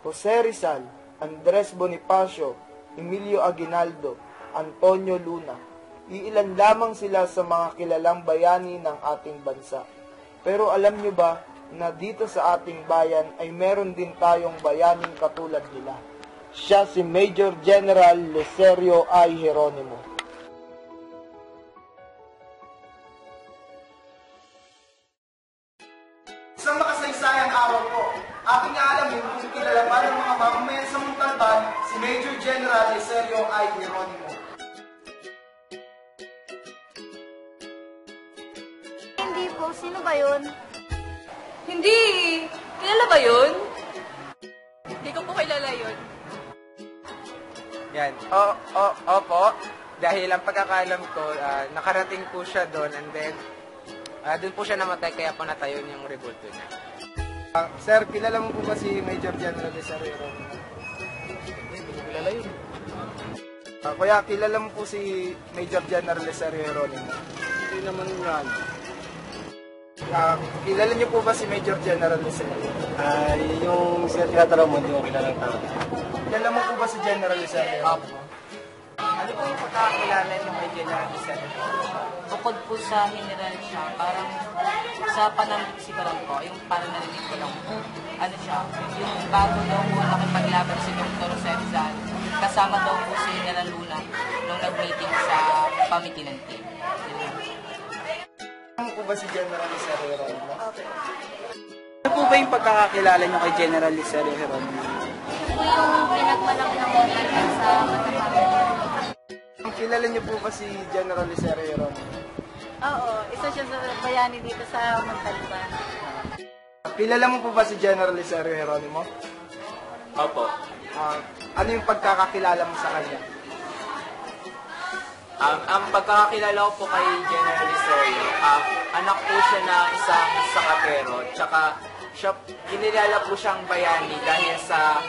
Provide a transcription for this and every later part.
Jose Rizal, Andres Bonifacio, Emilio Aguinaldo, Antonio Luna. Iilan lamang sila sa mga kilalang bayani ng ating bansa. Pero alam nyo ba na dito sa ating bayan ay meron din tayong bayaning katulad nila. Siya si Major General Leserio I. Geronimo. O, opo. Dahil ang pagkakalam ko, ah, nakarating po siya doon and then ah, doon po siya namatay kaya po natayo yung rebulto niya. Ah, sir, kilala mo po ba si Major General Geronimo? Hindi ko kilala yun. Ah, kuya, kilala mo po si Major General Geronimo? Hindi naman yan. Ah, kilala niyo po ba si Major General Leserio? Ay, yung siya tinatanong mo, hindi mo kilalang tao. Kilala mo po ba si General Leserio? Opo. Ano po yung pagkakakilala niyo kay General Vicente? bukod po sa mineral siya, parang sa pananaliksik ko lang po, yung narinig ko lang po, ano siya, yung bago daw po nakipaglaban si Dr. Senzal, kasama daw po si General Luna nung nag-meeting sa pamitinan team. Yun lang. Kilala mo po ba si General Leserio Geronimo? Ano po ba yung pagkakakilala niyo kay General Licerio Geronimo? Ito yung pinagmalaki ng Montalban sa Matapalan. Kilala niyo po ba si General Geronimo? Oo. Isa siya sa bayani dito sa Montalban. Kilala mo po ba si General Leserio Geronimo? Opo. Ah, ano yung pagkakakilala mo sa kanya? Um, ang pagkakakilala ko po kay General Licerio, ah, anak po siya na isang sakatero, tsaka siya, kinilala po siyang bayani dahil sa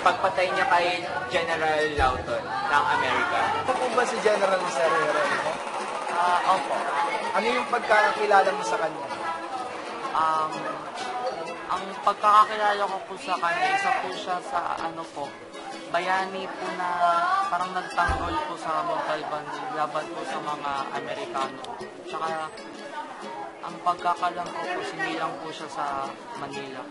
pagpatay niya kay General Lawton ng Amerika. Ano po ba si General Geronimo? Ah, opo. Ano yung pagkakakilala mo sa kanya? Um, ang pagkakakilala ko po sa kanya, isa po siya sa ano po, bayani po na parang nagtanggol po sa Montalban laban po sa mga Amerikano. Tsaka ang pagkakalam ko po, sinilang po siya sa Manila.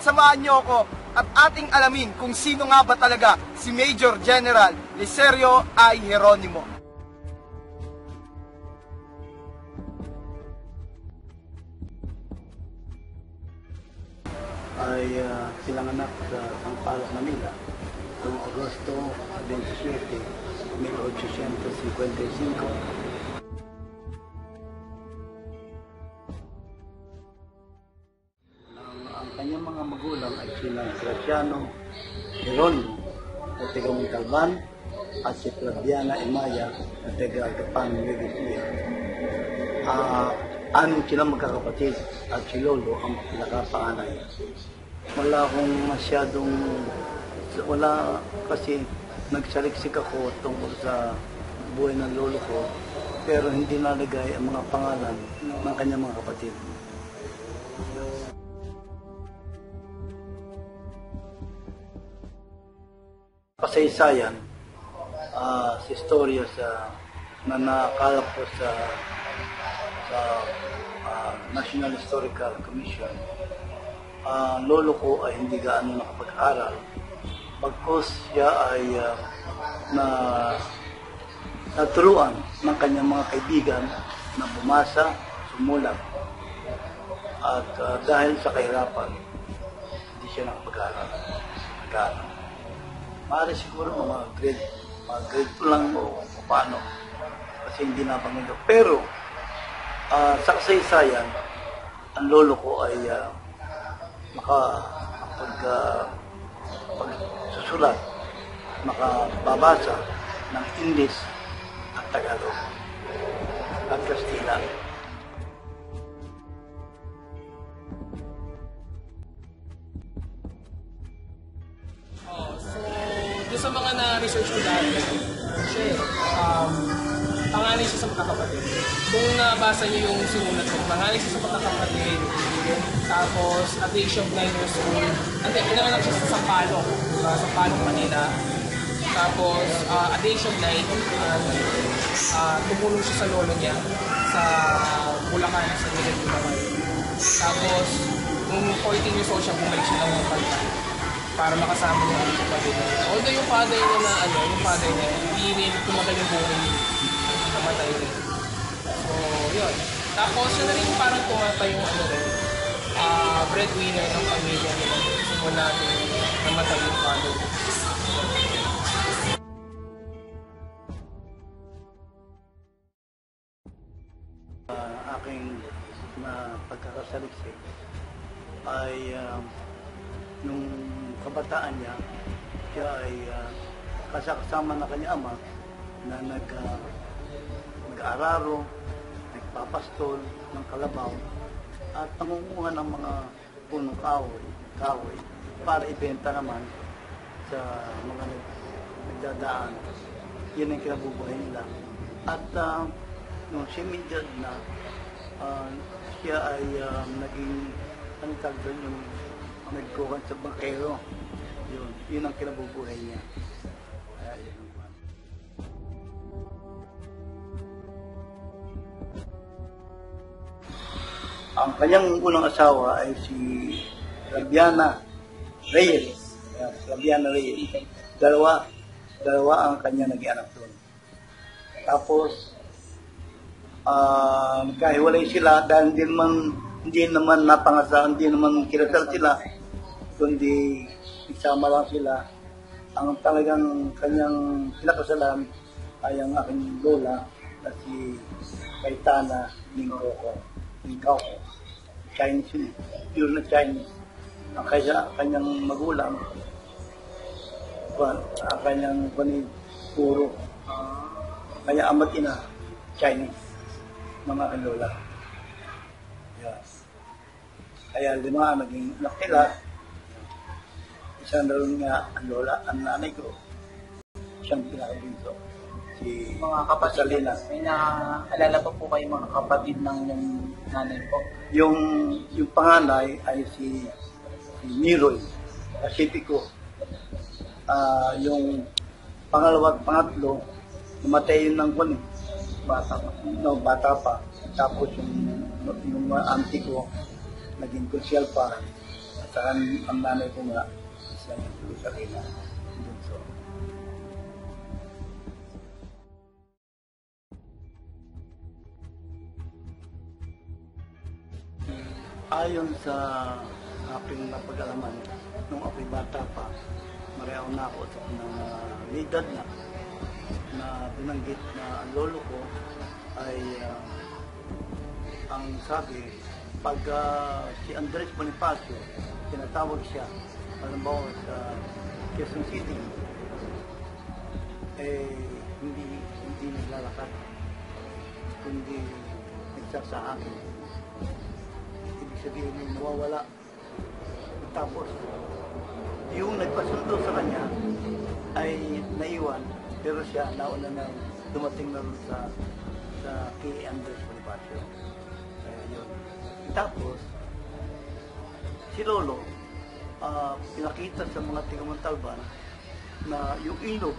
Lina't samahan niyo ako at ating alamin kung sino nga ba talaga si Major General Licerio I. Geronimo. Ay uh, pinanganak sa Sampaloc, Manila noong Agosto 27, 1855. Graciano Geronimo na taga Montalban at si Flaviana Emaya na taga Gapan, Nueva Ah, anim sila magkakapatid at si Lolo ang pinakapanganay. Wala akong masyadong wala kasi nagsaliksik ako tungkol sa buhay ng lolo ko pero hindi nalagay ang mga pangalan ng kanyang mga kapatid. Pasaysayan ah sa istorya sa na nakalap ko sa sa ah, National Historical Commission, ah, lolo ko ay hindi gaano nakapag-aral. Bagkus siya ay ah, na naturuan ng kanyang mga kaibigan na bumasa, sumulat. At ah, dahil sa kahirapan, hindi siya nakapag-aral. Nag-aral. Maaari siguro mga grade, mga grade 2 lang o paano. Kasi hindi napanggit. Pero, Ah, sa kasaysayan, ang lolo ko ay uh, maka pag, uh, pagsusulat, makababasa ng English at Tagalog at Kastila. Na-research ko dati, siya eh, um, panganay siya sa magkakapatid. Kung nabasa niyo yung sinulat ko, panganay siya sa magkakapatid, tapos at the age of 9 years old, hindi, pinanganak siya sa Sampaloc, sa Sampaloc, Manila. Tapos, uh, at the age of 9, uh, uh, tumulong siya sa lolo niya sa Bulacan, sa Bulacan. Tapos, nung 14 years old siya, bumalik siya ng Pampanga para makasama niya ang kapatid niya. Although yung father niya na ano, yung father niya, hindi rin tumagal yung buhay namatay rin. So, yun. Tapos, siya na rin parang tumatay yung ano rin, ah breadwinner ng pamilya nila. Simula nung namatay yung father niya. uh, aking na pagkakasaliksik ay um, nung kabataan niya, siya ay uh, kasama na kanya ama na nag, uh, nag-aararo, nagpapastol ng kalabaw at nangunguha ng mga punong kahoy, kahoy para ibenta naman sa mga nag- nagdadaan. Yun ang kinabubuhay nila. At uh, nung simindad na, ah, siya ay um, naging, tawag doon, yung nagkuhan sa bangkero. Yun, yun ang kinabubuhay niya. Kaya yun ang. Ang kanyang unang asawa ay si Labiana Reyes. Si Labiana Reyes. Dalawa, dalawa ang kanya naging anak doon. Tapos, ah magkahiwalay sila dahil hindi naman hindi naman napangasa, hindi naman kinasal sila, kundi isama lang sila. Ang talagang kanyang pinakasalan ay ang aking lola na si Kaitana Ningkoko. Ningkoko. Chinese yun. Pure na Chinese. Ang kaya, kanyang magulang, ang kanyang kwan, puro. Kaya ama't ina, Chinese mga kalola. Yes. Kaya lima naging anak nila. Isa na rin nga ang lola, ang nanay ko. Siyang pinakabinto. Si Mga kapatid, Salina. may naalala pa po kayo mga kapatid ng yung nanay po. Yung, yung panganay ay si, si Niroy Pacifico. Ah, yung pangalawa at pangatlo, namatay yun ng kwan eh. Bata pa. No, bata pa. Tapos yung, yung auntie ko, naging konsyal pa. At saka ang nanay ko nga, sa Sarina. So, Ayon sa aking napag-alaman, nung ako'y bata pa, mareho na ako sa ng uh, edad na, na binanggit na ang lolo ko ay ah, ang sabi, pag ah, si Andres Bonifacio, tinatawag siya, halimbawa sa Quezon City, eh, hindi, hindi naglalakad, kundi nagsasahakin ibig sabihin ay nawawala. Tapos, yung nagpasundo sa kanya ay naiwan, pero siya nauna na dumating na sa sa kay Andres Bonifacio. Kaya yun. Tapos, si Lolo, ah, pinakita sa mga tigamantalban na yung ilog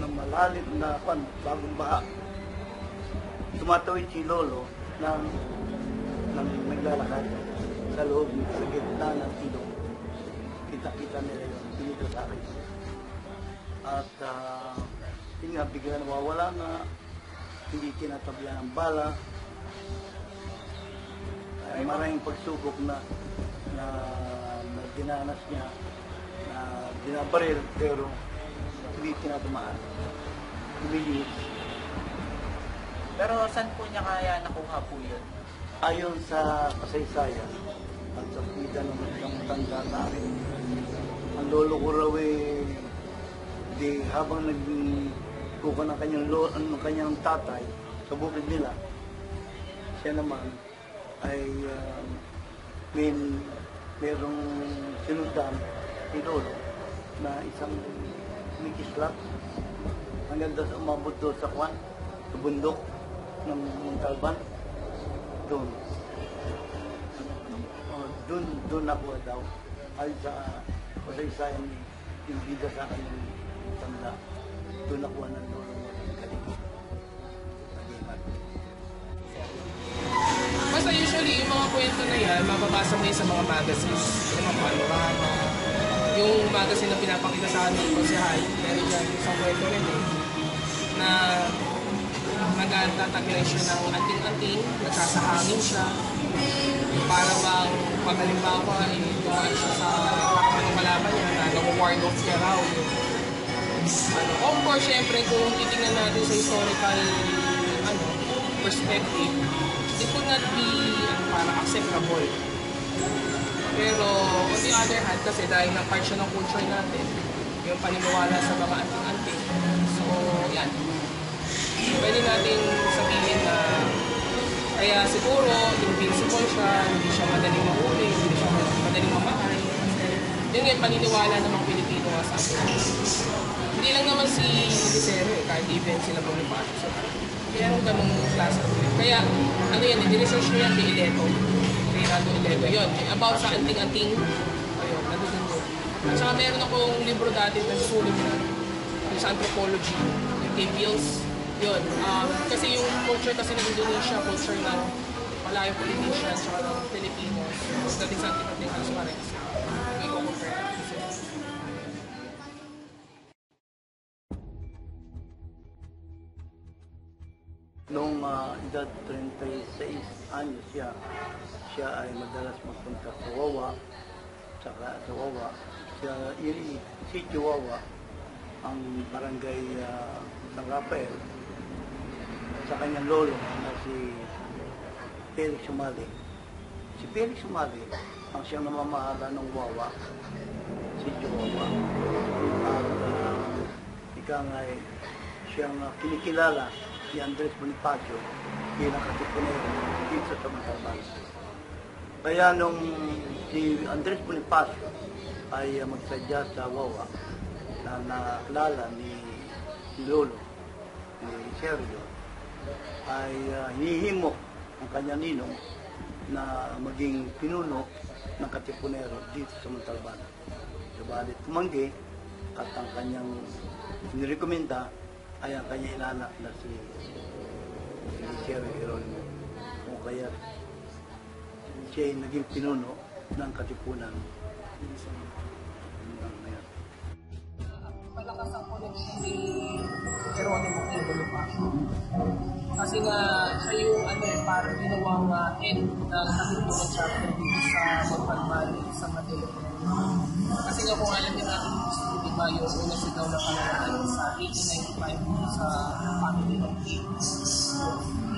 na malalim na pan, bagong baha, tumatawid si Lolo ng ng naglalakad sa loob sa gitna ng ilog. Kita-kita nila yun, pinito sa akin. At uh, yun nga, bigla nawawala na, hindi tinatabla ng bala. Ay, maraming pagsubok na, na dinanas niya, na dinabaril, pero hindi tinatamaan. Umilis. Pero saan po niya kaya nakuha po yun? Ayon sa kasaysayan at sa pida ng isang matanda na akin, ang lolo ko raw eh, di habang nagkuha ng kanyang, lo, ng kanyang tatay sa bukid nila, siya naman ay uh, may merong sinundan si lolo na isang may kislap. Hanggang doon umabot doon sa kwan, sa bundok ng Montalban. Doon. Oh, doon, doon ako daw. Ay sa kasaysayan yung bida sa akin ng tanda. Doon ako ng Basta usually, yung mga kwento na yan, mababasa mo yun sa mga magazines. Yung mga panorama. Yung magazine na pinapakita sa amin, kasi hay, meron dyan isang kwento rin eh. Na nagtatagyan siya ng anting-anting, nagsasahangin siya. Para bang pag halimbawa, eh, dumaan siya sa ng kalaban niya, na nag-ward off niya raw. Ano, of course, syempre, kung titingnan natin sa historical ano, perspective, would not be parang acceptable. Pero on the other hand, kasi dahil na part siya ng culture natin, yung paniniwala sa mga anting-anting. So, yan. Pwede natin sabihin na kaya siguro invincible siya, hindi siya madaling mahuli, hindi siya madaling mamahay. Yun yung paniniwala ng mga Pilipino sa atin. Hindi lang naman si Lucero eh, kahit even sila Bonifacio. So, merong ganong klase. Kaya, ano yan, i-research nyo yan kay Ileto. Reynaldo Ileto. Yun, about sa anting-anting. Ayun, nandun doon. At saka meron akong libro dati na susulit na yung sa anthropology, yung kay Bills. Yun, um, kasi yung culture kasi ng Indonesia, culture ng malayong Polynesian, saka ng Filipinos, dating sa anting-anting halos parehas. Noong ah, edad 36 anyos siya, siya ay madalas magpunta sa Wawa, saka sa Wawa, siya, iri, si Chihuahua, ang barangay ah, San Rafael, sa kanyang lolo na si Felix Sumali. Si Felix Sumali, ang siyang namamahala ng Wawa, si Chihuahua. At uh, ika nga ay siyang ah, kinikilala si Andres Bonifacio bilang katipunero dito sa Montalban. Kaya nung si Andres Bonifacio ay uh, magsadya sa Wawa na nakilala ni Lolo, ni Sergio, ay uh, hinihimo ang kanya ninong na maging pinuno ng katipunero dito sa Montalban. Subalit tumanggi at ang kanyang nirekomenda ay ang kanyang inanak na si si Sierra Geronimo. O kaya siya ay naging pinuno ng katipunan. Hanggang ngayon. malakas ang connection ni Geronimo kay Bonifacio. Kasi nga, siya yung ano eh, parang ginawang uh, end ng katipunan chapter dito sa Montalban sa Manila. Kasi nga kung alam din natin gusto, di ba, yung una sigaw na pananahan sa 1895 sa family ng King.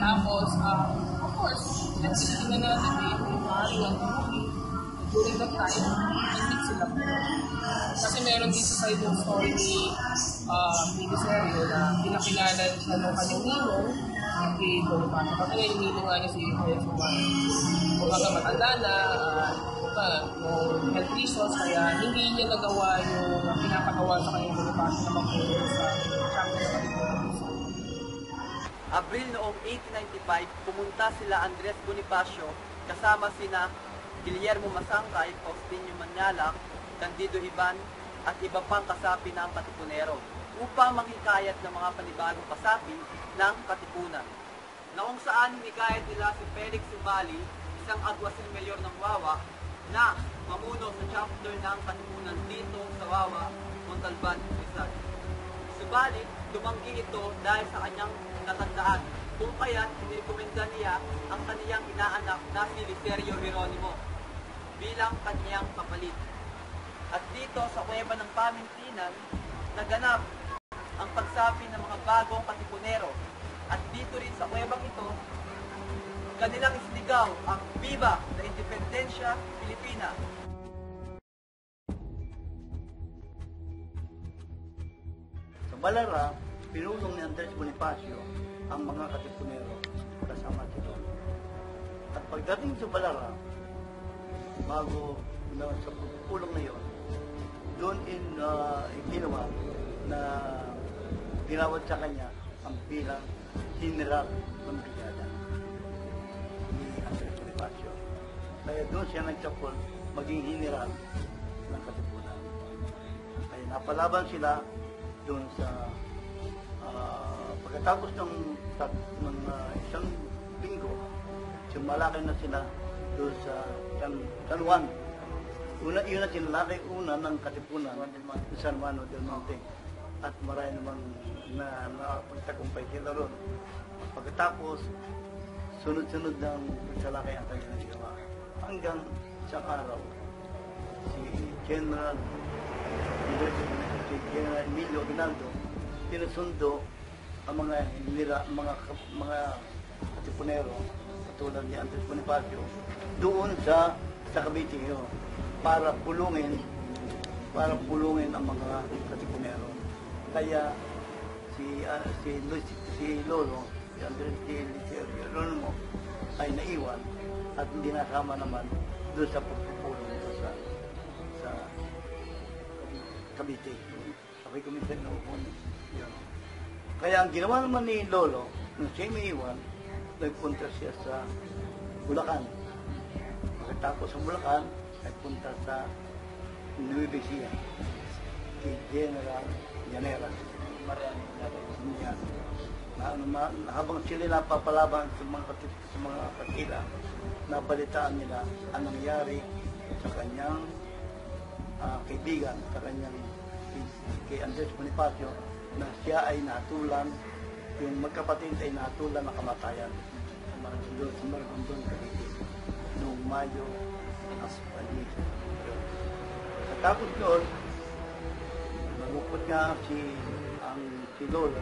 Tapos, um, of course, nagsisignan natin eh, yung pari ang tumuli. During that time, hindi sila po. Kasi meron din sa side ng story ni uh, Miguel na pinakilala siya ng kanyang ninong kay Bonifacio. Kasi nga yung ninong nga niya si Kuya Suman. Kumbaga matanda na, uh, kumbaga, no health reasons, kaya hindi niya nagawa yung pinapagawa sa kanyang Bonifacio na magpulo sa sa Abril noong 1895, pumunta sila Andres Bonifacio kasama sina Guillermo Masangkay, Faustino Manyalak, Candido Iban at iba pang kasapi ng Katipunero upang manghikayat ng mga panibagong kasapi ng Katipunan. Na kung saan hinikayat nila si Felix Sumali, isang agwasil mayor ng Wawa, na mamuno sa chapter ng Katipunan dito sa Wawa, Montalban, Rizal. Subalit, tumanggi ito dahil sa kanyang natandaan. Kung kaya't inirekomenda niya ang kaniyang inaanak na si Licerio Hieronimo bilang kaniyang kapalit. At dito sa kuweba ng Pamintinan, naganap ang pagsapi ng mga bagong katipunero. At dito rin sa kuwebang ito, kanilang isinigaw ang Viva na Independensya Pilipina Sa Balara, pinulong ni Andres Bonifacio ang mga katipunero kasama si. At pagdating sa Balara, bago na sa pulong na yon, doon in uh, ginawa na tinawag sa kanya ang bilang general ng Kaya doon siya nagtapon maging general ng Katipunan. Kaya napalaban sila doon sa ah, pagkatapos ng, tat- ng ah, isang linggo, sumalaki na sila doon sa San, San Juan. Una, yun na sinalaki una ng Katipunan sa San Juan del Monte. At marami namang na nakapagtagumpay sila ron. Pagkatapos, sunod-sunod ng salaki ang kanilang ginawa. Hanggang isang araw, si General si General Emilio Aguinaldo sinusundo ang mga nila, mga mga katipunero katulad ni Andres Bonifacio doon sa sa Cavite para pulungin para pulungin ang mga katipunero. Kaya si ah, si Luis, si Lolo, si Andres si, si Geronimo ay naiwan at hindi nasama naman doon sa pagpupulong doon sa sa Cavite. Sabi minsan na yun. Kaya ang ginawa naman ni Lolo, nung siya may iwan, nagpunta siya sa Bulacan. Pagkatapos sa Bulacan, nagpunta sa Nueva Ecija. Kay General Llanera. Yan. Na, ano, ma, habang sila napapalaban sa mga, sa mga katila, nabalitaan nila ang nangyari sa kanyang ah, kaibigan, sa kanyang kay- Andres Bonifacio, na siya ay natulan, yung magkapatid ay natulan ng kamatayan sa Maragondon, sa Maragondon, Cavite, noong Mayo as Palis. Sa tapos noon, malungkot nga si ang si Lolo,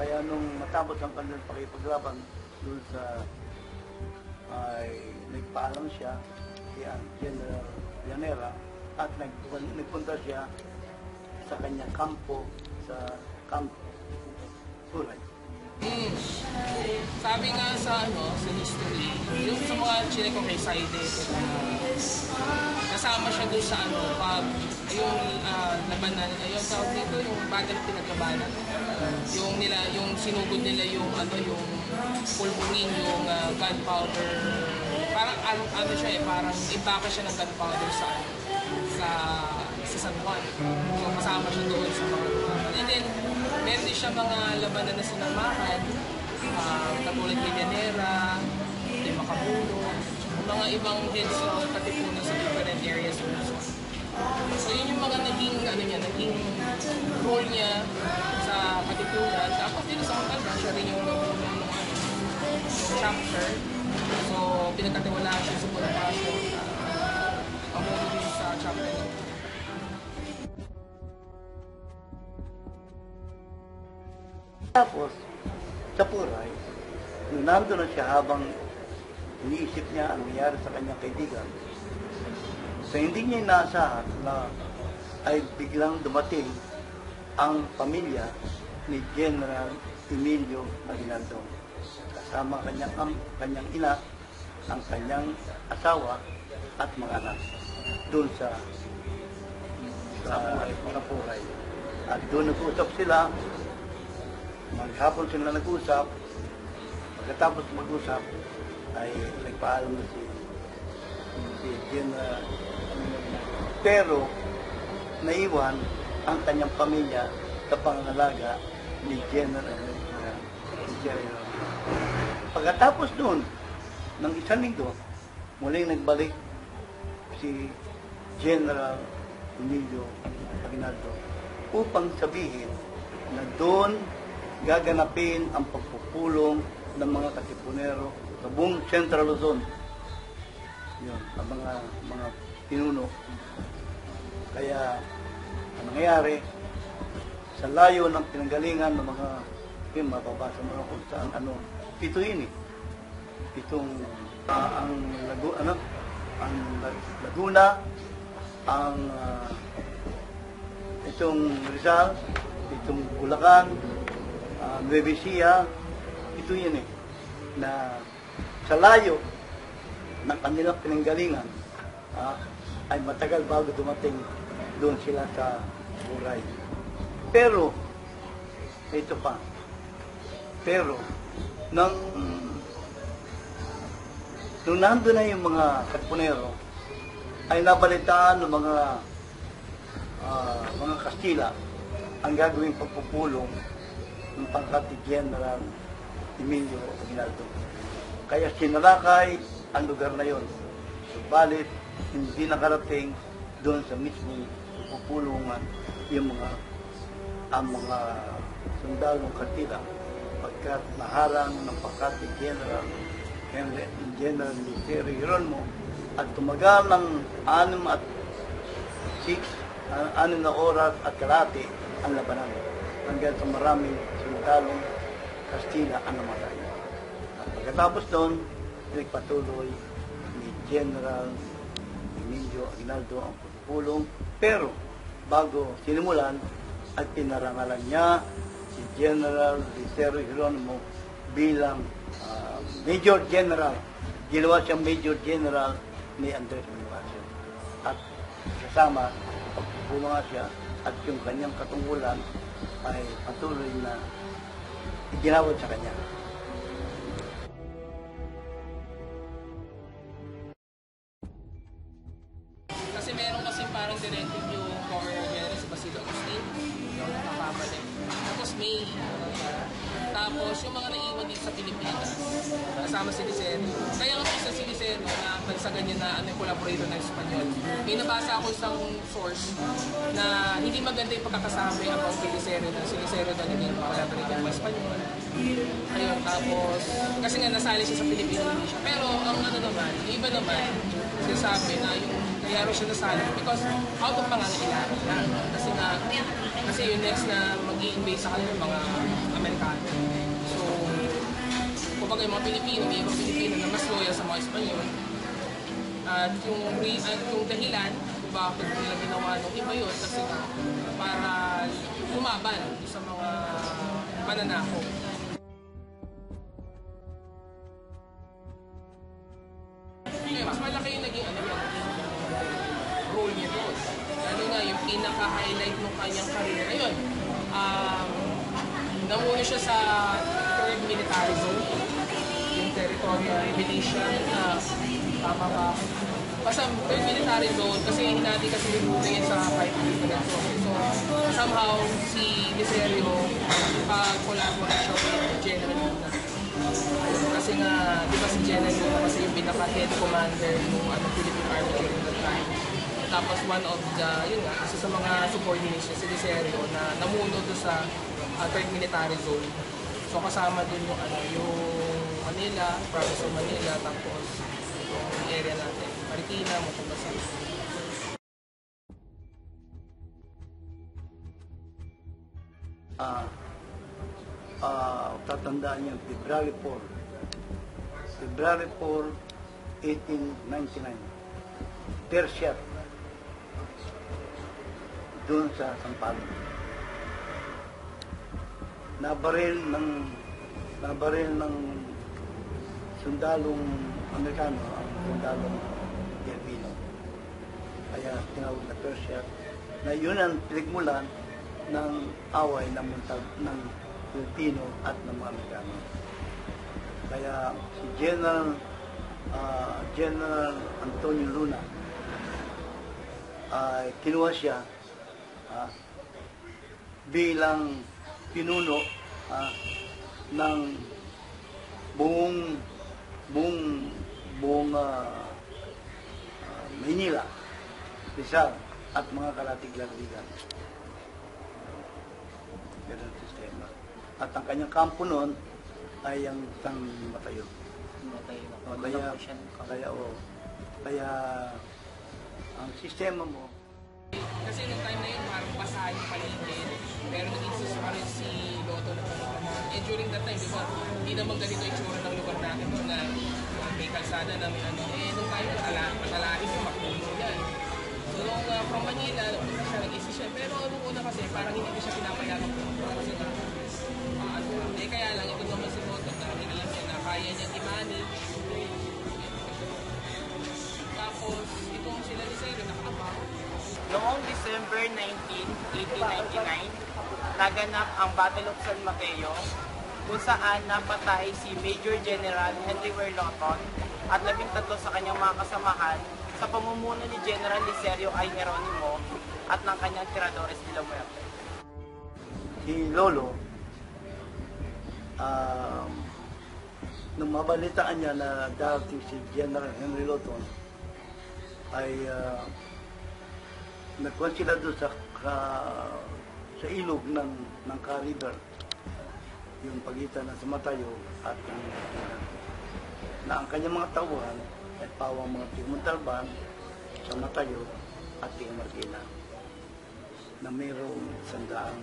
kaya nung matapos ang kanilang pakipaglaban doon sa ay nagpaalam siya kay General Llanera at nag, nagpunta siya sa kanyang kampo sa kampo Turay. Mm. Sabi nga sa ano, sa history, yung sa mga Chile ko kay Saide, kasama siya doon sa ano, pag yung ah, labanan, yung tawag dito, yung battle pinaglabanan. Yung nila, yung sinugod nila yung ano, yung pulburin, yung ah, gunpowder. Parang ano, ano siya eh, parang impake siya ng gunpowder sa sa sa San Juan. So kasama siya doon sa mga. And then, meron din siya mga labanan na sinamahan, uh, katulad kay Llanera, kay Macabulo, mga ibang heads ng katipunan sa different areas of Luzon. So yun yung mga naging, ano niya, naging role niya sa katipunan. Tapos dito sa Montalban, siya rin yung chapter. So pinagkatiwalaan siya sa Bonifacio na pamuno din sa chapter niya. Tapos, sa Puray, nung nandun na siya habang iniisip niya ang nangyari sa kanyang kaibigan, sa hindi niya inaasahan na ay biglang dumating ang pamilya ni General Emilio Aguinaldo. Kasama kanyang, am, kanyang ina, ang kanyang asawa at mga anak doon sa sa, sa Puray. At doon nag-usap sila Maghapon sila nag-usap. Pagkatapos mag-usap, ay nagpaalam na si, si General. Pero, naiwan ang kanyang pamilya sa pangangalaga ni General uh, ni General. Pagkatapos noon, ng isang linggo, muling nagbalik si General Emilio Aguinaldo upang sabihin na doon gaganapin ang pagpupulong ng mga katipunero sa buong Central Luzon. Yun, ang mga mga pinuno. Kaya, ang nangyayari, sa layo ng pinanggalingan ng mga yung mababasa mo kung saan ano, pito yun eh. Pitong ah, ang lagu, ano, ang Lag- Laguna, ang ah, itong Rizal, itong Bulacan, uh, ito yun eh, na sa layo ng kanilang pinanggalingan, ah, ay matagal bago dumating doon sila sa Buray. Pero, ito pa, pero, nang, nung nandun na yung mga Katipunero, ay nabalitaan ng mga ah, mga Kastila ang gagawing pagpupulong ng pangkat ni General Emilio Aguinaldo. Kaya sinalakay ang lugar na yon. Subalit, hindi nakarating doon sa mismong pupulungan yung mga ang mga sundalong Kastila pagkat naharang ng pangkat ni General Henry General Lucero Geronimo at tumagal ng anim at six, uh, anim na oras at kalati ang labanan hanggang sa maraming sundalong Kastila ang namatay. At pagkatapos doon, nagpatuloy ni General Emilio Aguinaldo ang pagpupulong pero bago sinimulan at pinarangalan niya si General Lucero Geronimo bilang ah, Major General. Ginawa siyang Major General ni Andres Bonifacio. At kasama, pagpupulong nga siya at yung kanyang katungkulan ay patuloy na iginawad sa kanya. Kasi meron kasi parang directive yung former general si Basilio Agustin. Yung nakakamali. Tapos may, tapos yung mga naiwan dito sa Pilipinas, kasama si Licerio. Kaya po sa si Licerio na nagsagan niya na ano yung collaborator ng. May nabasa ako isang source na hindi maganda yung pagkakasabi about kay Licerio na si Licerio na naging collaborator ng Espanyol. Ayun, tapos, kasi nga nasali siya sa Pilipino hindi siya. Pero ang ano naman, iba naman, sinasabi na yung kaya rin siya nasali because out of pangangailangan lang. Kasi nga, kasi yung next na mag invade sa kanila mga Amerikano. So, kumbaga yung mga Pilipino, may ibang Pilipino na mas loyal sa mga Espanyol. At yung, at yung dahilan kung bakit nila ginawa nung iba yun kasi para lumaban sa mga mananako. Kaya mas malaki yung naging ano yun, role niya doon. Lalo nga yung pinaka-highlight ng kanyang career. Ayun, um, namuna siya sa third military zone, yung territorial militia na tama ba? Basta third military zone kasi hinati kasi yung yan sa different zone. So somehow si Licerio pa-collaborate siya with General Luna. Kasi nga, di ba si General Luna kasi yung pinaka-head commander ng ano, Philippine Army during that time. Tapos one of the, yun nga, isa sa mga subordinates niya, si Licerio, na namuno doon sa uh, third military zone. So kasama din yung ano, yung Manila, province of Manila, tapos yung area natin, Marikina, Motobasan. ah ah tatandaan niyo, February 4. February 4, 1899. Tertiary. Doon sa Sampalo. Nabaril ng nabaril ng sundalong Amerikano, ang sundalong tinawag na Persia na yun ang pinagmulan ng away ng muntag ng Pilipino at ng mga Amerikano. Kaya si General ah, General Antonio Luna ay kinuha siya ah, bilang pinuno ah, ng buong buong buong ah, Maynila, Rizal at mga kalatig-latigan. Ganun ang sistema. At ang kanyang kampo noon ay ang San Matayo. O, kaya, kaya, o, kaya, ang sistema mo, Kasi nung time na yun, parang basa yung paligid. Pero nag-insist pa rin si Lotto na. Eh during that time, di ba, hindi naman ganito yung tsura ng lugar natin no, na uh, may kalsada na may ano. Eh nung time, matala, matalain yung makulo yan. Nung uh, from Manila, siya, siya. Pero nung una kasi, parang hindi ko siya pinapayagan pumunta kasi nga, uh, eh kaya lang, ito naman si Lotto na nag-iisip na kaya niya i-manage. Tapos, itong sila ni Sero, nakaabang. Noong December 19, 1899, naganap ang Battle of San Mateo kung saan napatay si Major General Henry Werloton at labing tatlo sa kanyang mga kasamahan sa pamumuno ni General Licerio I. Geronimo at ng kanyang tiradores de la. Si Lolo, um, nung mabalitaan niya na darating si General Henry Loton, ay uh, nagkuhan sila doon sa, ka- sa ilog ng, ng Ka yung pagitan ng Sumatayo at ng na ang kanyang mga tauhan ay pawang mga Timuntalban, Sumatayo at Timarkina na mayroong sandaang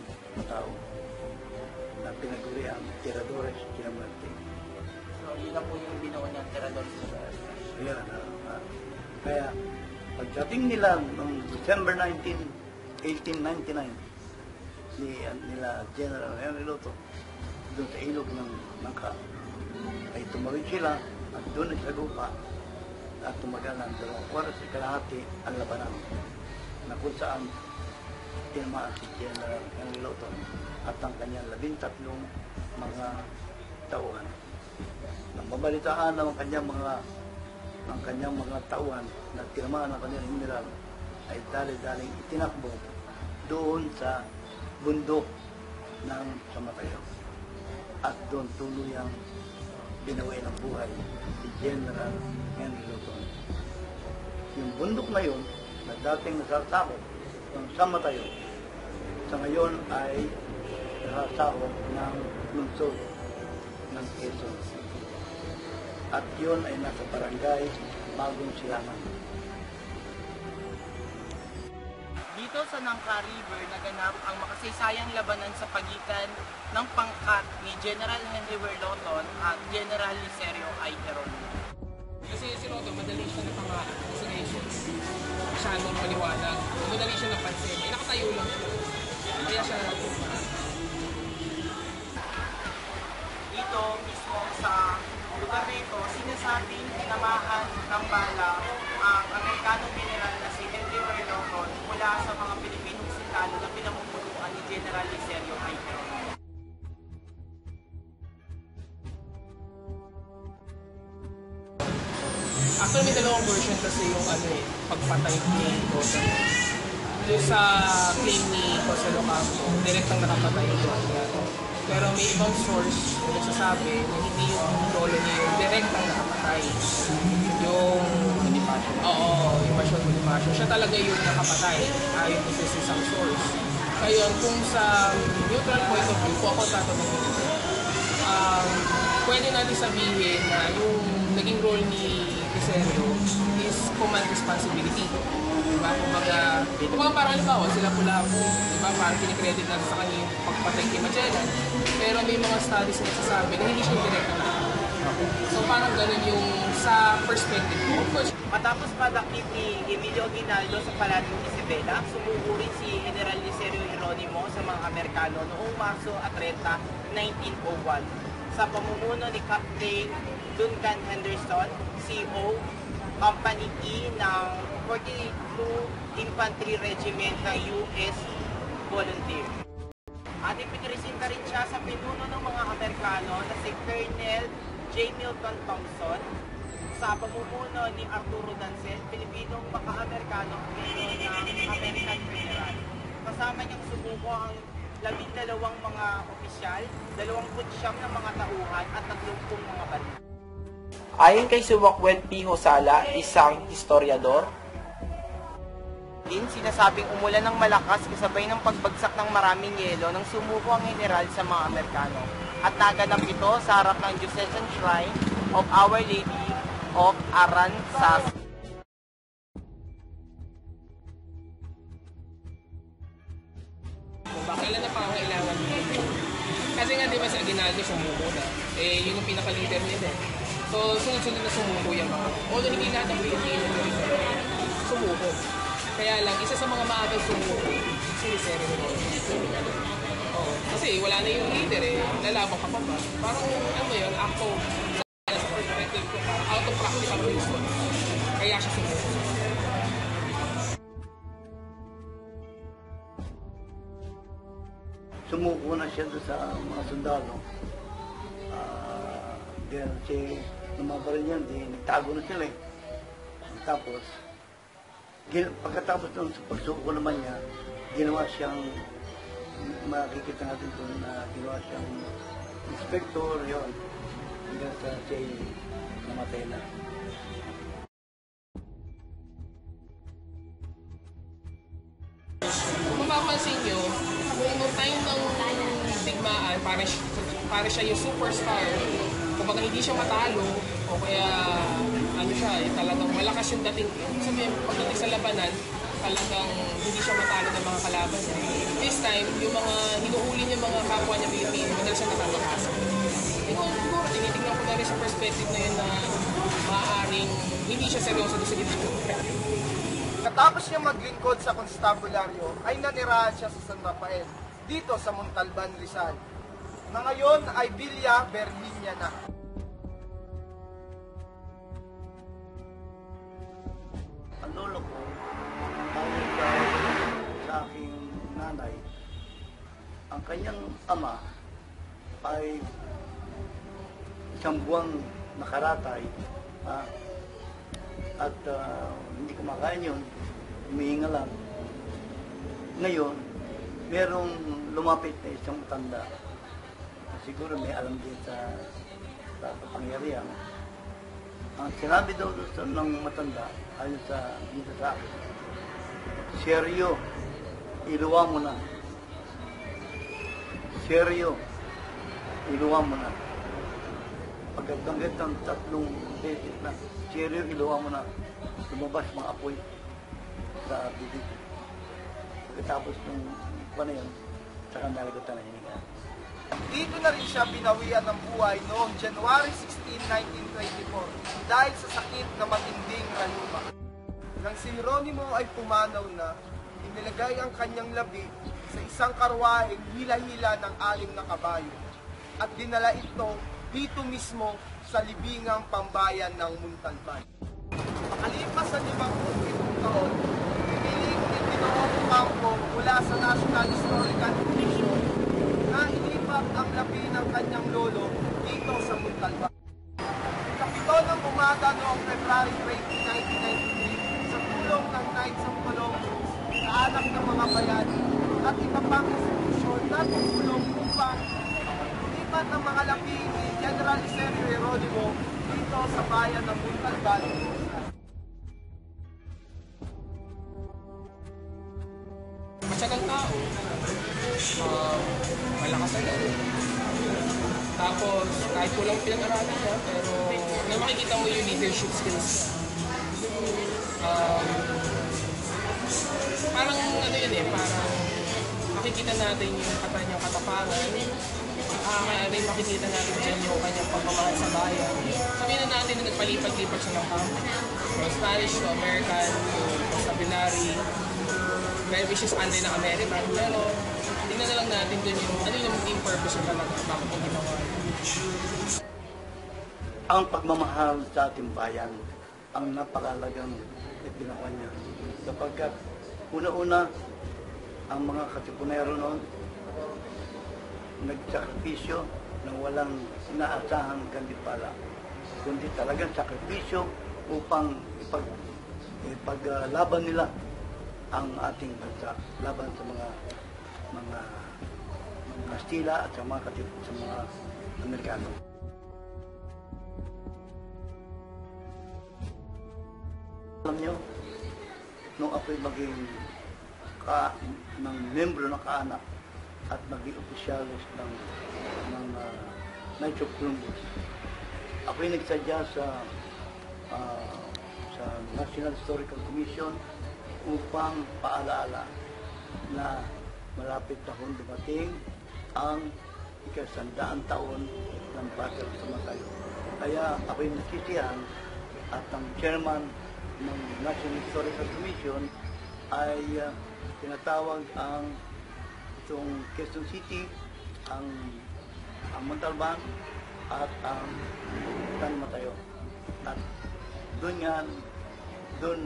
tao na pinaguriang Tiradores Kinamante. So, yun na po yung binuo niyang tiradores de la Muerte. Kaya, ah, kaya pagdating nila noong December 19, 1899 ni ah, nila General Henry Loto doon sa ilog ng Nangka ay tumawid sila at doon sa gupa at tumagal ng dalawang oras at kalahati ang labanan na kung saan tinamaan si General Henry Loto at ang kanyang labintatlong mga tauhan. Nang mabalitaan ng kanyang mga ang kanyang mga tauhan na tinamaan ng kanyang general ay dali-daling itinakbo doon sa bundok ng Samatayo. At doon tuluyang binawi ng buhay si General Henry. Yung bundok na yun, na dating nasasakop ng Samatayo, sa ngayon ay nasasakop ng lungsod ng Quezon at yun ay nasa barangay Bagong Silangan. Dito sa Nangka River, naganap ang makasaysayang labanan sa pagitan ng pangkat ni General Henry Werloton at General Licerio I. Kasi si Roto, madali siya na pang assassinations. Masyadong maliwanag. Madali siya napansin. Eh, nakatayo lang siya. Kaya siya Dito mismo sa lugar na ito, sinasabing tinamaan ng bala ang Amerikanong general na si Henry Werloton mula sa mga Pilipinong sundalo na pinamumunuan ni General Licerio I. dalawang version kasi yung ano eh, pagpatay ni Rosa. Doon sa claim ni Jose Locampo, direktang nakapatay yung Rosa. Pero may ibang source na nagsasabi na hindi yung lolo niya yung direktang nakapatay. Yung Bonifacio. Oo, yung Passion Bonifacio. Siya talaga yung nakapatay. Ayon po sa isang source. Ngayon, kung sa neutral point of view, kung ako tatanungin um, pwede natin sabihin na yung naging role ni Licerio is command responsibility. Diba? Kumbaga, kumbaga parang halimbawa, sila pula po, diba? Parang kinikredit natin sa kanya pagpatay kay Magellan. Pero may mga studies na nagsasabi na hindi siya direct na So parang ganun yung sa perspective ko. Of course, Matapos madakip ni Emilio Aguinaldo sa Palating Isabela, sumuko rin si General Licerio Geronimo sa mga Amerikano noong Marso at 30, 1901 sa pamumuno ni Captain Duncan Henderson, CO, Company E ng 42 Infantry Regiment ng US Volunteer. At ipinresenta rin siya sa pinuno ng mga Amerikano na si Colonel J. Milton Thompson sa pamumuno ni Arturo Dancel, Pilipinong maka-Amerikano ng American General. Kasama niyang sumuko ang labindalawang mga opisyal, dalawamput siyam ng mga tauhan at tatlumpung mga baril. Ayon kay Suwakwel P. Hosala, isang historiador, Din sinasabing umulan ng malakas kasabay ng pagbagsak ng maraming yelo nang sumuko ang general sa mga Amerikano. At naganap ito sa harap ng Diocesan Shrine of Our Lady of Aransas. kailan na pangangailangan mo. Kasi nga di ba si Aguinaldo sumuko na. Eh, yun yung pinaka-leader nila. eh. So, sunod-sunod na sumuko yung mga. Although hindi lahat ng Pilipino sumuko. Kaya lang, isa sa mga maagang sumuko, si Rizero Oo. Kasi wala na yung leader eh. Lalaban ka pa ba? Parang, ano mo yun, ako, sa perspective ko, out of practical reason. Kaya siya sumuko. sumuko na siya sa mga sundalo. Ah, dahil si lumabaril yan, di nagtago na sila eh. Tapos, pagkatapos ng pagsuko naman niya, ginawa siyang, makikita natin doon na ginawa siyang inspector, yon hanggang sa siya namatay na. Mapapansin nyo, nung time ng digmaan, para, siya- para siya yung superstar, kumbaga hindi siya matalo, o kaya ano siya, eh, talagang malakas yung dating. Ibig Sabihin, pagdating sa labanan, talagang hindi siya matalo ng mga kalaban niya. This time, yung mga hinuhuli niya mga kapwa niya Pilipino, madalas siya natatakasan. Ikaw, siguro, tinitingnan ko na rin sa perspective na yun na maaaring hindi siya seryoso doon sa ginagawa. Katapos niya maglingkod sa konstabularyo, ay nanirahan siya sa San Rafael, dito sa Montalban, Rizal. Ngayon ay Villa Berlinia na. Ang lolo ko, tawag sa, aking nanay, ang kanyang ama ay isang buwang nakaratay ah, at ah, hindi kumakain yun, humihinga lang. Ngayon, merong lumapit na isang matanda. Siguro may alam din sa, sa kapangyarihan. Ang sinabi daw sa ng matanda, ayon sa dito sa akin, Seryo, iluwa mo na. Seryo, iluwa mo na. Pagkatanggit ng tatlong beses na, seryo, iluwa mo na. Lumabas mga apoy sa bibig. Pagkatapos ng pa na yun, saka nalagutan na hininga. Dito na rin siya binawian ng buhay noong January 16, 1924 dahil sa sakit na matinding rayuma. Nang si Hieronimo ay pumanaw na, inilagay ang kanyang labi sa isang karwaheng hila-hila ng alim na kabayo at dinala ito dito mismo sa libingang pambayan ng Muntalban. Makalipas sa limang taon, piniling ni Ginoong Campo mula sa National Historical ilipat ang labi ng kanyang lolo dito sa Muntalban. Kapito ng umaga noong February 20, 1993 sa tulong ng Knights of Columbus sa anak ng mga bayani at iba pang institusyon na tumulong upang lipat ang mga labi ni General Sergio Heronimo dito sa bayan ng Muntalban. matyagang tao. Uh, malakas na loob. Tapos, kahit kulang pinag-aralan niya, pero na makikita mo yung leadership skills. Um, parang ano yun eh, parang makikita natin yung kanyang katapangan. Ah, kaya rin makikita natin dyan yung kanyang pagmamahal sa bayan. Sabihin na natin na nagpalipat-lipat siya ng camp. From Spanish to American to Constabulary, very vicious anday ng American. Pero na lang natin dun yung ano yung main purpose niya talaga bakit mo ginawa. ang pagmamahal sa ating bayan ang napakalagang ginawa niya. Sapagkat una-una, ang mga katipunero noon, nagsakripisyo ng walang inaasahang kandipala, kundi talagang sakripisyo upang ipag, ipaglaban nila ang ating bansa laban sa mga mga mga Kastila at sa mga katip, sa mga Amerikano. Alam niyo, nung ako'y maging ka, ng membro ng kaanak at maging opisyalis ng, ng uh, Knights of Columbus, ako'y nagsadya sa ah, sa National Historical Commission upang paalaala na malapit na kung dumating ang ikasandaan taon ng Battle sa Matayo. Kaya ako'y nasisiyahan at ang chairman ng National Historical Commission ay uh, tinatawag ang itong Quezon City, ang ang Montalban at ang San Mateo. At doon nga, doon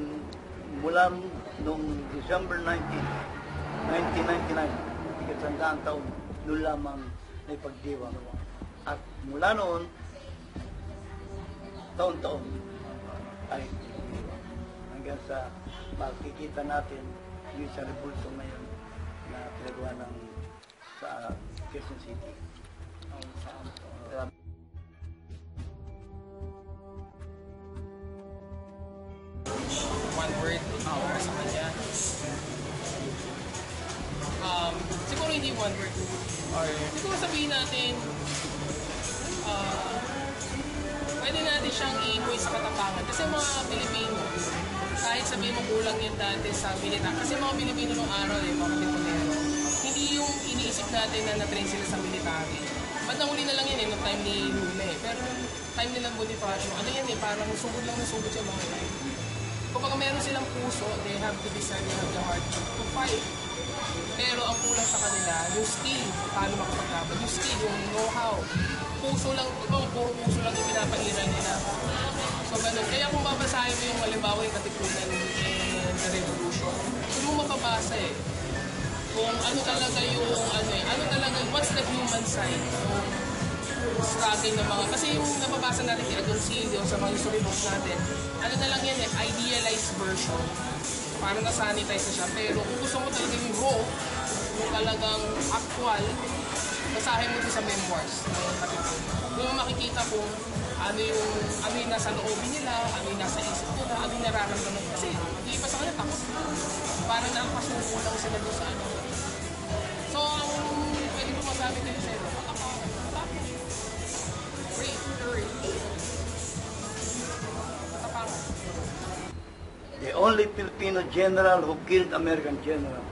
mula noong December 19, 1999, ikasandaan taon, doon lamang may pagdiwang. At mula noon, taon-taon ay pagdiwang. Hanggang sa makikita natin yung sa rebulso ngayon na pinagawa ng sa Quezon City. Sa, one one word. Or siguro sabihin natin, uh, pwede natin siyang iipoy sa katapangan. Kasi mga Pilipino, kahit sabihin mo kulang yun dati sa militar, kasi mga Pilipino nung araw eh, mga Katipunero, hindi yung iniisip natin na na-train sila sa military. Ba't nahuli na lang yan eh, nung time ni Luna eh. Pero nung time nilang Bonifacio, ano yan eh, parang sugod lang na sugod sa mga life. Kapag meron silang puso, they have to decide, they have the heart to fight. Pero ang kulang sa kanila, yung skill, paano makapaglaban, yung skill, yung know-how. Puso lang, ito, puro puso lang yung pinapairan nila. So ganun. Kaya kung babasahin mo yung halimbawa yung katipunan and the revolution, doon mo mapabasa eh. Kung ano talaga yung, ano eh, ano talaga, what's the human side? Yung struggle ng mga, kasi yung nababasa natin kay Agoncillo sa mga storybooks natin, ano na lang yan eh, idealized version. Parang na-sanitize na siya. Pero kung gusto mo talaga yung raw, yung talagang actual, basahin mo ito sa memoirs ng Katipunan. Doon makikita kung ano yung, ano yung nasa loobin nila, ano yung nasa isip nila, ano yung nararamdaman. Kasi hindi pa sa kanila takot. Parang nakapasuko lang sila doon sa ano. So, ang pwede ko masabi kayo sa ito, katapangan, katapangan. Brave, courage. The only Filipino general who killed American general